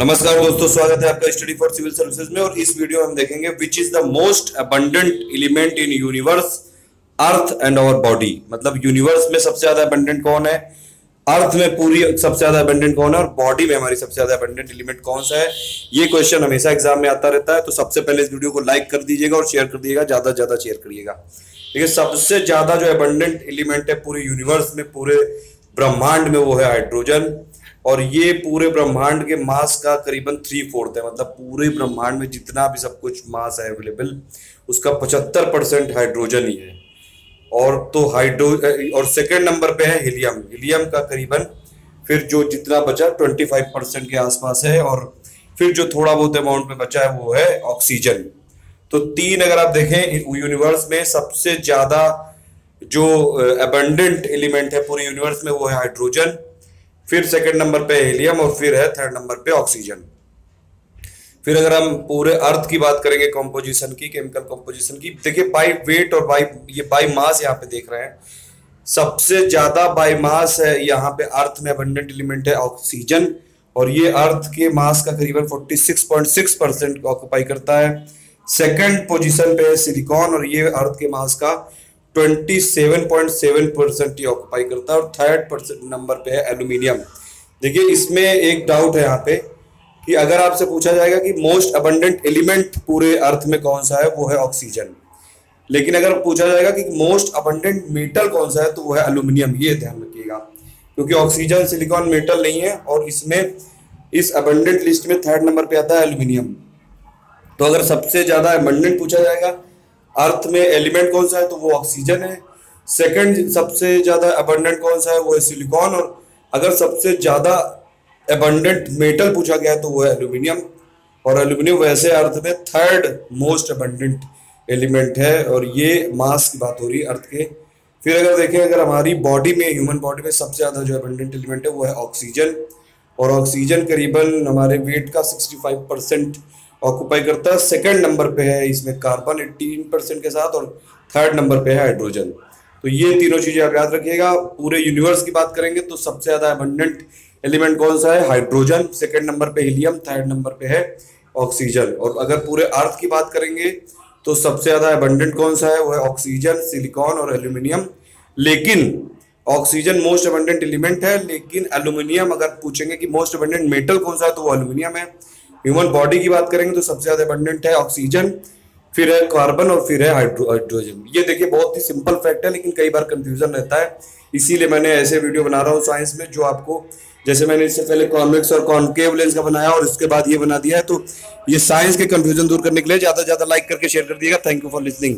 नमस्कार दोस्तों, स्वागत है आपका स्टडी फॉर सिविल सर्विसेज़ में और इस वीडियो में हम देखेंगे which is the most abundant element in universe earth and our body मतलब यूनिवर्स में सबसे ज़्यादा अबंडेंट कौन है? अर्थ में पूरी सबसे ज़्यादा अबंडेंट कौन है और बॉडी में हमारी सबसे ज़्यादा अबंडेंट एलिमेंट कौन सा है? ये क्वेश्चन हमेशा एग्ज़ाम में आता रहता है तो सबसे पहले इस वीडियो को लाइक कर दीजिएगा और शेयर कर दीजिएगा, ज़्यादा ज़्यादा शेयर करिएगा। देखिए, सबसे ज़्यादा जो अबंडेंट एलिमेंट है पूरे यूनिवर्स में, पूरे ब्रह्मांड में वो है हाइड्रोजन और ये पूरे ब्रह्मांड के मास का करीबन थ्री फोर्थ है मतलब पूरे ब्रह्मांड में जितना भी सब कुछ मास है अवेलेबल उसका पचहत्तर परसेंट हाइड्रोजन ही है। और तो हाइड्रो और सेकेंड नंबर पे है हीलियम हीलियम का करीबन फिर जो जितना बचा ट्वेंटी फाइव परसेंट के आसपास है और फिर जो थोड़ा बहुत अमाउंट में बचा है वो है ऑक्सीजन तो तीन अगर आप देखें यूनिवर्स में सबसे ज़्यादा जो अबंडेंट एलिमेंट है पूरे यूनिवर्स में वो है हाइड्रोजन फिर सेकंड नंबर पे हीलियम और फिर है थर्ड नंबर पे ऑक्सीजन फिर अगर हम पूरे अर्थ की बात करेंगे कॉम्पोजिशन की केमिकल कॉम्पोजिशन की, देखिए बाई वेट और बाई ये बाई मास यहाँ पे देख रहे हैं। सबसे ज़्यादा बाई मास है यहाँ पे अर्थ में अबंडेंट एलिमेंट है ऑक्सीजन और ये अर्थ के मास का करीबन 46.6 परसेंट ऑक्यूपाई करता है। सेकंड पोजीशन पे है सिलिकॉन और ये अर्थ के मास का 27.7 परसेंट ऑक्यूपाई करता है और थर्ड परसेंट नंबर पे है एल्यूमिनियम देखिए, इसमें एक डाउट है यहाँ पे कि अगर आपसे पूछा जाएगा कि मोस्ट अबंडेंट एलिमेंट पूरे अर्थ में कौन सा है, वो है ऑक्सीजन लेकिन अगर पूछा जाएगा कि मोस्ट अबंडेंट मेटल कौन सा है तो वो है एल्यूमिनियम ये ध्यान रखिएगा, क्योंकि ऑक्सीजन सिलिकॉन मेटल नहीं है और इसमें, इस अबंडेंट लिस्ट में थर्ड नंबर पे आता है एल्यूमिनियम तो अगर सबसे ज़्यादा अबंडेंट पूछा जाएगा अर्थ में एलिमेंट कौन सा है तो वो ऑक्सीजन है। सेकंड सबसे ज़्यादा अबंडेंट कौन सा है, वो है सिलिकॉन और अगर सबसे ज़्यादा अबंडेंट मेटल पूछा गया तो वो है एल्यूमिनियम और एल्यूमिनियम वैसे अर्थ में थर्ड मोस्ट अबंडेंट एलिमेंट है, और ये मास की बात हो रही है अर्थ के। फिर अगर देखें, अगर हमारी बॉडी में ह्यूमन बॉडी में सबसे ज़्यादा जो अबंडेंट एलिमेंट है, वो है ऑक्सीजन और ऑक्सीजन करीबन हमारे वेट का 65 परसेंट ऑक्यूपाई करता है सेकेंड नंबर पे है, इसमें कार्बन एट्टीन परसेंट के साथ और थर्ड नंबर पे है हाइड्रोजन तो ये तीनों चीज़ें आप याद रखिएगा। पूरे यूनिवर्स की बात करेंगे तो सबसे ज़्यादा अबंडेंट एलिमेंट कौन सा है? हाइड्रोजन सेकेंड नंबर पे हीलियम थर्ड नंबर पे है ऑक्सीजन और अगर पूरे अर्थ की बात करेंगे तो सबसे ज़्यादा अबंडेंट कौन सा है? वो है ऑक्सीजन सिलिकॉन और एल्यूमिनियम लेकिन ऑक्सीजन मोस्ट अबंडेंट एलिमेंट है, लेकिन एल्यूमिनियम अगर पूछेंगे कि मोस्ट अबंडेंट मेटल कौन सा है तो वो एल्यूमिनियम है। ह्यूमन बॉडी की बात करेंगे तो सबसे ज़्यादा अबंडेंट है ऑक्सीजन फिर है कार्बन और फिर है हाइड्रोजन ये देखिए बहुत ही सिंपल फैक्ट है, लेकिन कई बार कंफ्यूजन रहता है। इसीलिए मैंने ऐसे वीडियो बना रहा हूँ साइंस में जो आपको जैसे मैंने इससे पहले कॉन्वेक्स और कॉन्केव लेंस का बनाया और इसके बाद ये बना दिया है तो ये साइंस के कंफ्यूजन दूर करने के लिए ज़्यादा ज़्यादा लाइक करके शेयर कर दिएगा थैंक यू फॉर लिसनिंग